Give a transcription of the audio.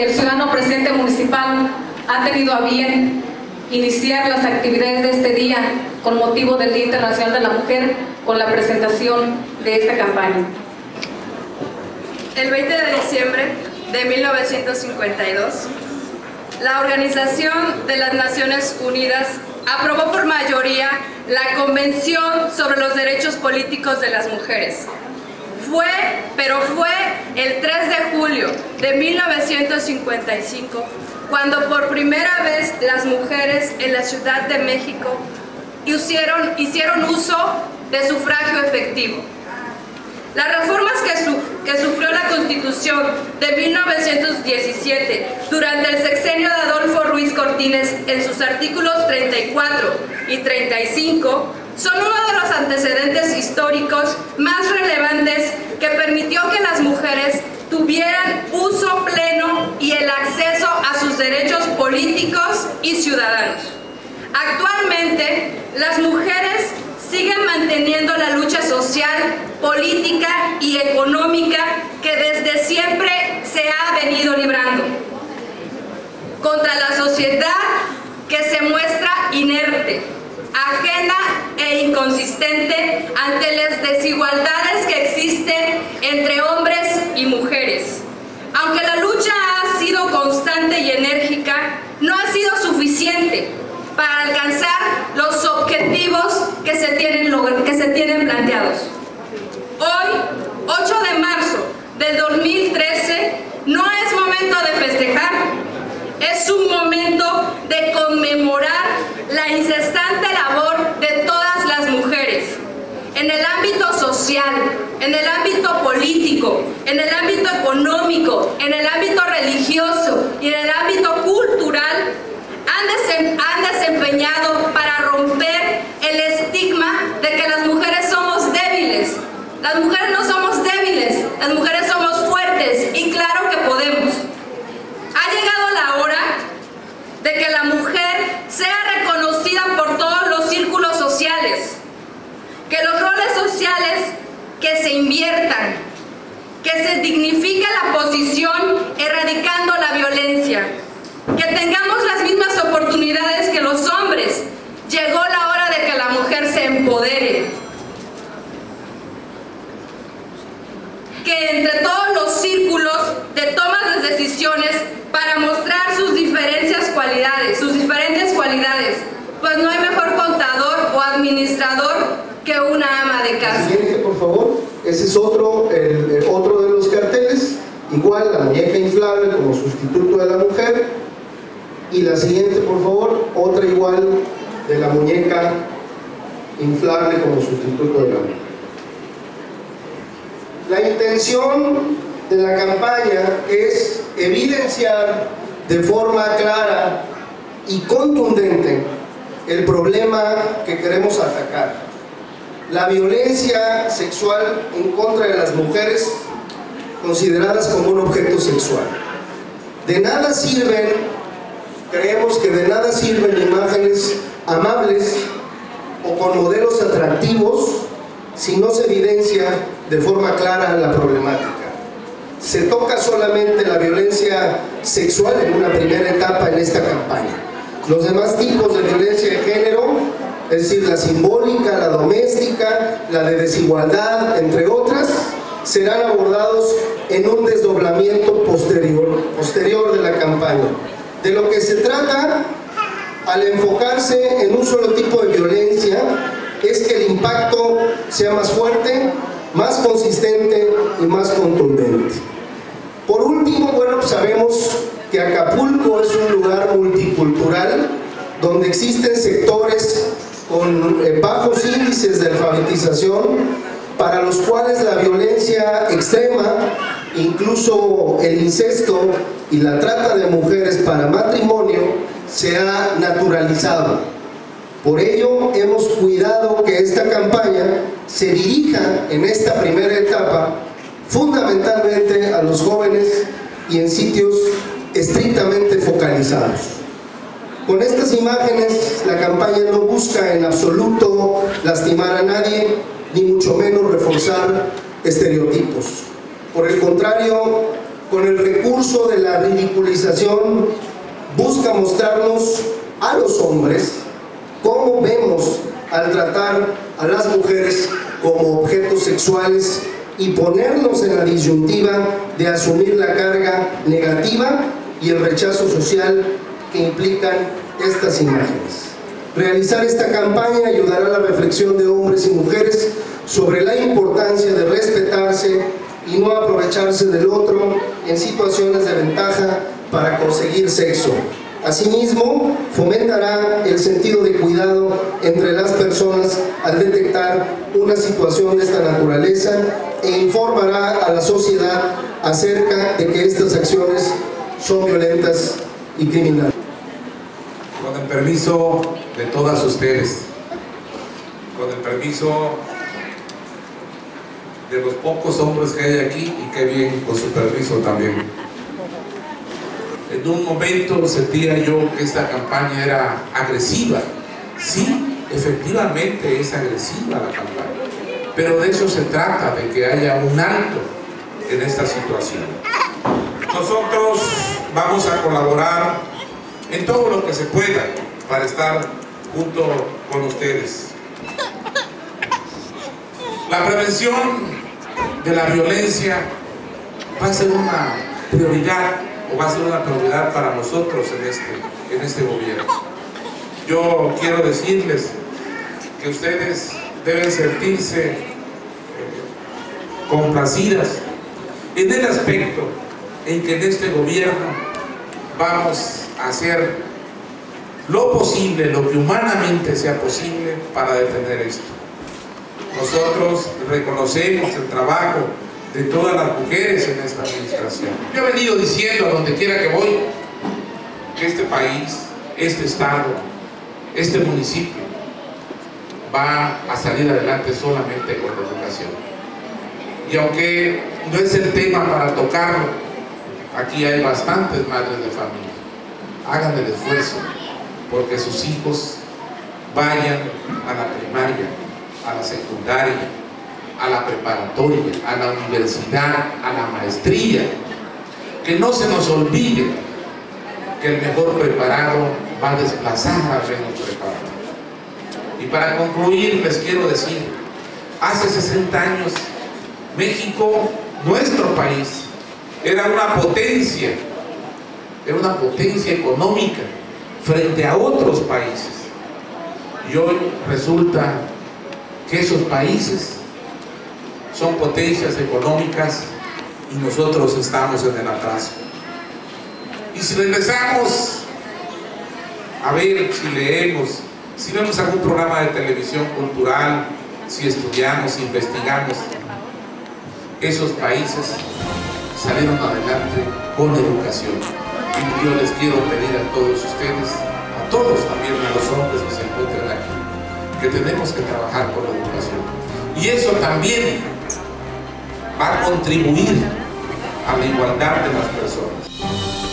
el ciudadano presidente municipal ha tenido a bien iniciar las actividades de este día con motivo del Día Internacional de la Mujer con la presentación de esta campaña. El 20 de diciembre de 1952, la Organización de las Naciones Unidas aprobó por mayoría la Convención sobre los Derechos Políticos de las Mujeres. Fue, pero fue el 3 de julio de 1955 cuando por primera vez las mujeres en la Ciudad de México hicieron, hicieron uso de sufragio efectivo. Las reformas que, que, sufrió la Constitución de 1917 durante el sexenio de Adolfo Ruiz Cortines en sus artículos 34 y 35 son uno de los antecedentes históricos más relevantes que permitió que las mujeres tuvieran uso pleno y el acceso a sus derechos políticos y ciudadanos. Actualmente, las mujeres siguen manteniendo la lucha social, política y económica que desde siempre se ha venido librando contra la sociedad que se muestra inerte, ajena e inconsistente ante las desigualdades que existen entre hombres y mujeres. Aunque la lucha ha sido constante y enérgica, no ha sido suficiente para alcanzar los objetivos que se tienen, que se tienen planteados. Hoy, 8 de marzo del 2013, no es momento de festejar, es un momento de conmemorar la incesante labor de todas las mujeres en el ámbito en el ámbito político, en el ámbito económico, en el ámbito religioso y en el ámbito cultural han, desempeñado para romper el estigma de que las mujeres somos débiles. Las mujeres no somos débiles, las mujeres somos fuertes y claro que podemos. Ha llegado la hora de que la mujer sea reconocida por todos los círculos sociales, que los roles sociales que se inviertan, que se dignifique la posición erradicando la violencia, que tengamos las mismas oportunidades que los hombres. Llegó la hora de que la mujer se empodere. Que entre todos los círculos de tomas de decisiones para mostrar sus diferencias cualidades, sus diferentes cualidades, pues no hay mejor contador o administrador que una ama de casa. Por favor. Ese es otro, el, otro de los carteles. Igual la muñeca inflable como sustituto de la mujer y la siguiente, por favor, otra igual de la muñeca inflable como sustituto de la muñeca. La intención de la campaña es evidenciar de forma clara y contundente el problema que queremos atacar. La violencia sexual en contra de las mujeres consideradas como un objeto sexual. De nada sirven Creemos que de nada sirven imágenes amables o con modelos atractivos si no se evidencia de forma clara la problemática. Se toca solamente la violencia sexual en una primera etapa en esta campaña. Los demás tipos de violencia de género, es decir, la simbólica, la doméstica, la de desigualdad, entre otras, serán abordados en un desdoblamiento posterior, posterior de la campaña. De lo que se trata al enfocarse en un solo tipo de violencia es que el impacto sea más fuerte, más consistente y más contundente. Por último, bueno, sabemos que Acapulco es un lugar multicultural donde existen sectores con eh, bajos índices de alfabetización para los cuales la violencia extrema incluso el incesto y la trata de mujeres para matrimonio se ha naturalizado. Por ello hemos cuidado que esta campaña se dirija en esta primera etapa fundamentalmente a los jóvenes y en sitios estrictamente focalizados. Con estas imágenes la campaña no busca en absoluto lastimar a nadie, ni mucho menos reforzar estereotipos. Por el contrario, con el recurso de la ridiculización, busca mostrarnos a los hombres cómo vemos al tratar a las mujeres como objetos sexuales y ponernos en la disyuntiva de asumir la carga negativa y el rechazo social que implican estas imágenes. Realizar esta campaña ayudará a la reflexión de hombres y mujeres sobre la importancia de respetarse y no aprovecharse del otro en situaciones de ventaja para conseguir sexo. Asimismo, fomentará el sentido de cuidado entre las personas al detectar una situación de esta naturaleza e informará a la sociedad acerca de que estas acciones son violentas y criminales. Permiso de todas ustedes, con el permiso de los pocos hombres que hay aquí y que bien con su permiso también. En un momento sentía yo que esta campaña era agresiva. Sí, efectivamente es agresiva la campaña. Pero de eso se trata, de que haya un alto en esta situación. Nosotros vamos a colaborar en todo lo que se pueda para estar junto con ustedes. La prevención de la violencia va a ser una prioridad o va a ser una prioridad para nosotros en este, en este gobierno. Yo quiero decirles que ustedes deben sentirse eh, complacidas en el aspecto en que en este gobierno vamos a hacer lo posible, lo que humanamente sea posible para detener esto. Nosotros reconocemos el trabajo de todas las mujeres en esta administración. Yo he venido diciendo a donde quiera que voy que este país, este estado, este municipio va a salir adelante solamente con la educación. Y aunque no es el tema para tocarlo, aquí hay bastantes madres de familia. Hagan el esfuerzo porque sus hijos vayan a la primaria, a la secundaria, a la preparatoria, a la universidad, a la maestría. Que no se nos olvide que el mejor preparado va a desplazar al menos preparado. Y para concluir les quiero decir, hace 60 años México, nuestro país, era una potencia, era una potencia económica frente a otros países. Y hoy resulta que esos países son potencias económicas y nosotros estamos en el atraso. Y si regresamos a ver, si leemos, si vemos algún programa de televisión cultural, si estudiamos, si investigamos, esos países salieron adelante con educación. Y yo les quiero pedir a todos ustedes, a todos también, a los hombres que se encuentran aquí, que tenemos que trabajar por la educación. Y eso también va a contribuir a la igualdad de las personas.